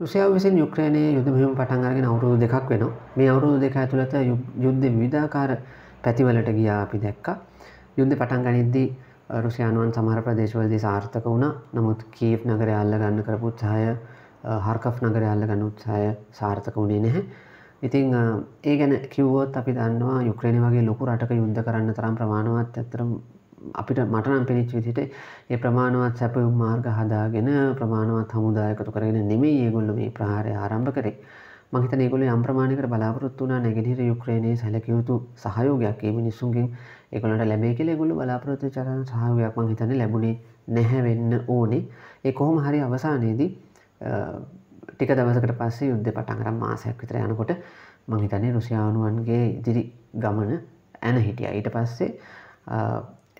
රුසියාව විසින් යුක්‍රේනයේ යුද මෙහිම පටන් අරගෙන අවුරුදු දෙකක් වෙනවා. මේ අවුරුදු දෙක ඇතුළත යුද්ධ විවිධාකාර පැතිවලට ගියා අපි දැක්කා. යුද්ධ පටන් ගනිද්දී රුසියානුවන් සමහර ප්‍රදේශවලදී සාර්ථක වුණා. නමුත් කීව් නගරය අල්ලගන්න කරපු උත්සාහය හර්කෆ් නගරය අල්ලගන්න උත්සාහය සාර්ථක වුණේ නැහැ. ඉතින් ඒ ගැන කිව්වොත් අපි දන්නවා යුක්‍රේනය වගේ ලොකු රටක යුද්ධ කරන්න තරම් ප්‍රමාණවත් ඇත්තරම් අපිට මටනම් පිනිච් විදිට ඒ ප්‍රමාණවත් සැපයුම් මාර්ග හදාගෙන ප්‍රමාණවත් හමුදායකතු කරගෙන නෙමේ ඒගොල්ල මේ ප්‍රහාරය ආරම්භ කරේ. මහිත ඒගොල අම්ප්‍රමාණිකට බලාපොරොත්තු වනා නැගෙනහිර යුක්‍රේණයේ සැලකයුතු සහයෝගයක් ඒ මිනිස්සුන්ගෙන් එකොලට ලැබේ කියල ගොල බලාපොරොත්තු චරන සහයෝගයක් මං හිතන ලැබුණේ නැහැවෙන්න ඕනේ. ඒ කොහොම හරි අවසානයේදී ටික දවසකට පස්සේ යුද්ධ පටන්ගරම් මාසයක් විතර යනකොට මහිතනේ රුසියානුවන්ගේ ඉදිරි ගමන ඇන හිටිය. ඊට පස්සේ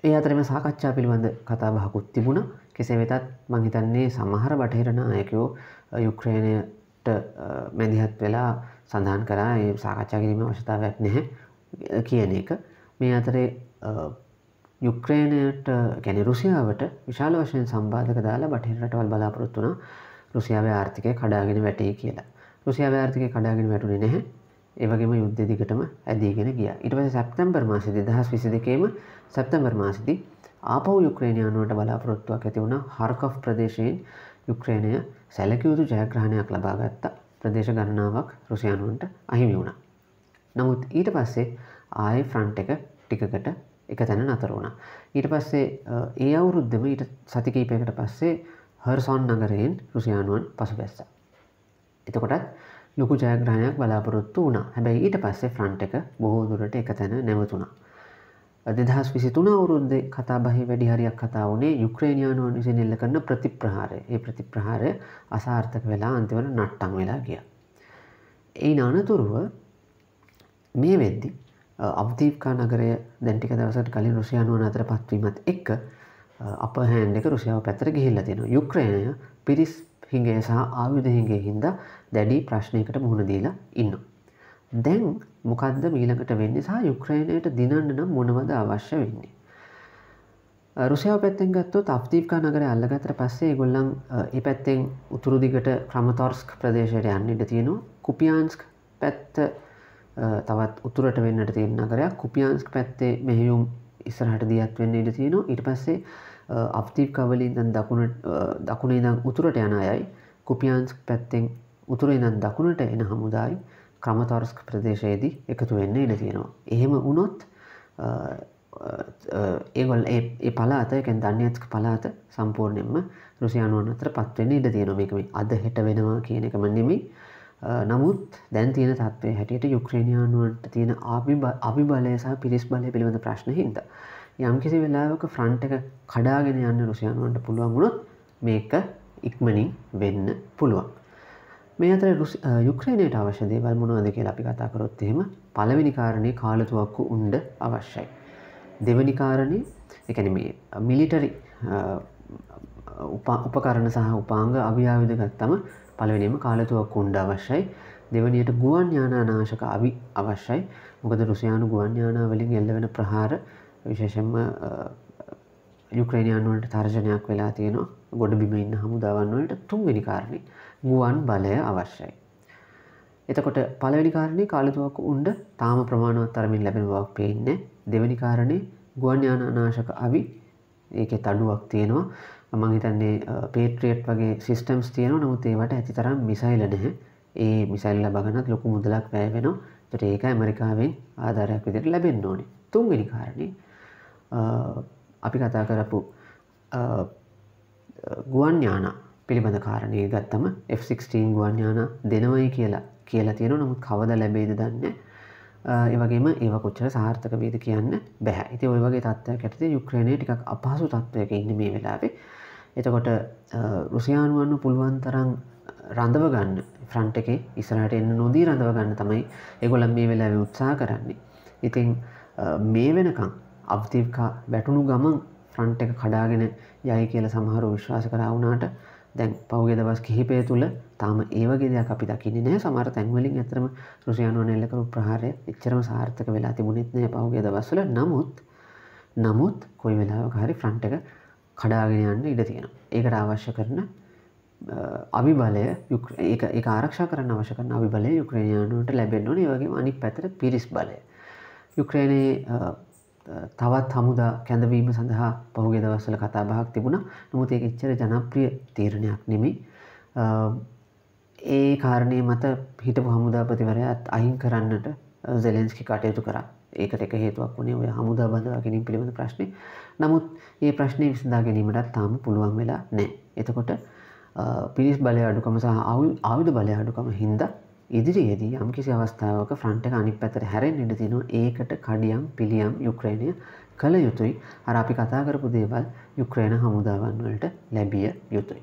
ඒ අතරම සාකච්ඡා පිළිබඳ කතාබහකුත් තිබුණ. කෙසේ වෙතත් මංහිතන්නේ සමහර බටහිරනායකයෝ යුක්‍රේණයට මැදිහත් වෙලා සඳහන් කරා ඒ සාකච්ඡා කිරීම අවශ්‍යතාවයක් නැහැ කියන එක. මේ අතරේ යුක්‍රේණයට ගැන රුසියාවට විශාල වශයෙන් සම්බාධක දාලා බටහිරටවල් බලාපොරොත්තුන රුසියාව ආර්ථිකය කඩාගෙන වැටේ කියලා. රුසියාව ආර්ථිකය කඩාගෙන වැටුනේ නැහැ. ඒවගේම යුද්ධ දිගටම ඇදීගෙන ගිය ඉට පස සැප්තැම්බර් මාසිදි දහස් විසි දෙකේම සැප්තැම්බර් මාසිදි ආපව යුක්‍රේණයානුවට බලාපොරොත්තුවක් ඇති වුණ හර්කෆ් ප්‍රදේශයෙන් යුක්‍රේණය සැලකයුතු ජයග්‍රහණයක් ලබාගත්තා ප්‍රදේශ ගණනාවක් රුසියානුවන්ට අහිමි වුණ. නමුත් ඊට පස්සේ ආය ෆ්‍රන්ට් එක ටිකකට එක තැන නතර වුණ. ඊට පස්සේ ඒ අවුරුද්ධම ඊට සතිකීපයකට පස්සේ හර්සොන් නගරයෙන් රුසියානුවන් පසු බැස්ස. එතකොටත් ලොකු ජයග්‍රහණයක් බලාපොරොත්තු වුණා හැබැයි ඊට පස්සේ ෆ්‍රන්ට් එක බොහෝ දුරට එක තැන නැවතුණා. දෙදහස් විසි තුන අවුරුද්දේ කතා බහි වැඩිහරියක් කතා වුණේ යුක්‍රේණයානුවන් විසින් එල්ල කරන ප්‍රතිප්‍රහාරය ඒ ප්‍රතිප්‍රහාරය අසාර්ථක වෙලා අන්තිවල නට්ටන් වෙලා ගිය. ඒ නානතුරුව මේ වෙද්දි අවදීප්කා නගරය දැන්ටික දවසට කලින් රුසියානුවන අතර පත්වීමත් එක්ක අප හැන්ඩ එක රුසියාව පැතර ගිහිල්ල තියෙන යුක්‍රේණය පිරිස් හිගේ සහ ආයුධ හිගේ හින්දා දැඩි ප්‍රශ්නයකට මුහුණ දීලා ඉන්න. දැන් මොකක්ද මීළඟට වෙන්න සහ යුක්්‍රේණයට දිනන්න නම් මොනවද අවශ්‍ය වෙන්නේ. රුසියාව පැත්තෙන් ගත්තොත් අෆ්තීප්කා නගර අල්ලගතර පස්සේ ගොල්ලන් ඒ පැත්තෙන් උතුරුදිගට ක්‍රමතොර්ස්ක් ප්‍රදේශයට යන්න ඉඩ තියෙනවා කුපියන්ස්ක් පැත්ත තවත් උතුරට වෙන්නට තියෙන නගරයක් කුපියන්ස්ක් පැත්තේ මෙහෙයුම් ඉස්සරහට දියත් වෙන්න ඉඩ තියෙනවා ඉට පස්සේ අප්තිීප් කවලින් දන් දකුණට දකුණේ දම් උතුරට යන අයයි කුපියන්ස්ක් පැත්තෙන් උතුරේ දන් දකුණට එන හමුදායි ක්‍රමතොරස්ක ප්‍රදේශයේදී එකතු වෙන්න ඉඩ තියෙනවා. එහෙම වනොත් ඒගොල් ඒ පලාත එකැන් දන්නේත්ක පලාත සම්පූර්ණයෙන්ම රුසියානුවන් අතර පත්වෙන්න ඉඩ තියෙන මේකම අද හෙට වෙනවා කියන එකම නෙමෙයි නමුත් දැන් තියෙන තත්වය හැටියට යුක්්‍රේණයානුවන්ට තියෙන අභි බලය සහ පිරිස් බලය පිළිබඳ ප්‍රශ්න හින්ද. යම්කිසි වෙලාවක ෆ්‍රන්ට් එක කඩාගෙන යන්න රුසියානුවන්ට පුළුවන් වුණොත් මේක ඉක්මනින් වෙන්න පුළුවන්. මේ අතර යුක්‍රේණයට අවශ්‍ය දේවල් මොනවද කියලා අපි කතා කරොත් එහෙම පළවෙනි කාරණේ කාලතුවක්කු උණ්ඩ අවශ්‍යයි. දෙවැනි කාරණේ ඒ කියන්නේ මේ මිලිටරි උපකරණ සහ උපාංග අභියායුධ ගත්තම පළවෙනිම කාලතුවක්කු උණ්ඩ අවශ්‍යයි. දෙවනියට ගුවන් යානානාශක අවි අවශ්‍යයි. මොකද රුසියානු ගුවන් යානා වලින් එල්ල වෙන ප්‍රහාර විශේෂෙන්ම යුක්‍රේණයන් වලට තර්ජනයක් වෙලා තියෙනවා. ගොඩ බිම ඉන්න හමුදාවන් වලට තුන්වෙනි කාරණේ ගුවන් බලය අවශ්‍යයි. එතකොට පළවෙනි කාරණේ කාලතුවක්කු උන්ඩ තාම ප්‍රමාණවත් තරමින් ලැබෙන බවක් පේන්නේ දෙවැනි කාරණේ ගුවන් යානානාශක අවි ඒකේ තඩුවක් තියෙනවා. මං හිතන්නේ පේට්‍රියට් වගේ සිස්ටම්ස් තියෙනවා. නමුත් ඒවට ඇති තරම් මිසයිල නැහැ. ඒ මිසයිල්ල බගනත් ලොකු මුදලක් වැෑ වෙනවා. තොට ඒක ඇමරිකාවෙන් ආධාරයක් විදිර ලැබෙන්න ඕනේ. තුන්වෙනි කාරණේ අපි කතා කරපු ගුවන් යාන පිළිබඳ කාරණය ගත්තම F16 ගුවන් යාන දෙනවයි කියලා කියලා තියෙන නමුත් කවද ලැබේද දන්න ඒවගේම ඒව කොච්චර සාර්ථක වේද කියන්න බැහැ. ඉති ඔය වගේ තත්වයක් ඇතේ යුක්්‍රණය ටික් අපහසු තත්වයක ඉන්න මේ වෙලාවේ. එතකොට රුසියානුවන්න පුළුවන් තරම් රඳව ගන්න ෆ්‍රන්ට් එක ඉස්රට එන්න නොදී රඳව ගන්න තමයි එගොලම් මේ වෙලා උත්සා කරන්නේ. ඉතින් මේ වෙනකං අවතිකා වැටුණු ගමන් ෆ්‍රන්ට් එක කඩාගෙන යයි කියල සමහරු විශ්වාස කරාවුනාට දැන් පෞගේ දවස් කිහිපය තුළ තාම ඒවගේ දෙයක් අපි දකින්න නෑ සමර තැන්වලින් ඇතරම රුසියානුවන එල්ලකරු ප්‍රහාරය එච්චරම සාර්ථක වෙලා තිබුණෙත්නය පෞගේ දවස්සල නමුත් නමුත් කොයි වෙලාව හරි ෆ්‍රන්ට් එක කඩාගෙන යන්න ඉඩ තියෙන ඒකට අවශ්‍ය කරන අවි බලය ඒ ආරක්ෂ කරන්න අවශ්‍ය කරන අවි බලය යුක්‍රේණයානුවට ලැබෙන් ඕන. වගේ අනි පැතර පිරිස් බලය. යුක්‍රේණයේ තවත් හමුදා කැඳවීම සඳහා පහුගේ දවස්සල කතා බහක් තිබුණ නමුත් ඒ එච්චර ජනප්‍රිය තීරණයක් නෙමි. ඒ කාරණය මත හිටපු හමුදාපතිවරයත් අහින් කරන්නට සෙලෙන්ස්කි කටයුතු කර ඒකට එක හේතුවක් වනේ ඔය හමුදා බඳවා ගැනීම පිළිබඳ ප්‍රශ්නය නමුත් ඒ ප්‍රශ්නය විසඳා ගැනීමටත් තාම පුළුවන් වෙලා නෑ. එතකොට පිරිස් බලය අඩුකම සහ ආයුධ බලය අඩුකම හින්ද ඉදිරියේදී යම් කිසි අවස්ථාවක ෆ්‍රන්ට් එක අනිත් පැත්තට හැරෙන්න ඉඩ තියෙනවා. ඒකට කඩියම් පිළියම් යුක්‍රේනය කළ යුතුයි. අර අපි කතා කරපු දේවල් යුක්‍රේන හමුදාවන් වලට ලැබිය යුතුයි.